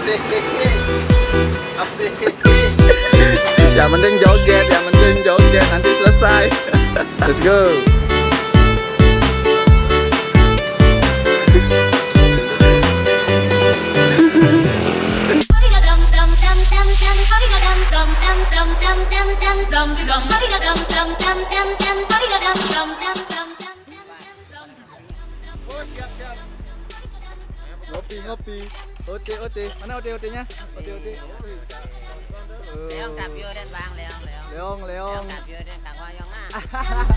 Asik. Asik. Yang penting joget, yang penting joget nanti selesai. Let's go. Oh siap siap. Ngopi ngopi. OT OT. Mana OT OT nya? OT OT. Leong tapi Leong Leong. Leong Leong. Leong tapi Kang Wayong ah. Leong.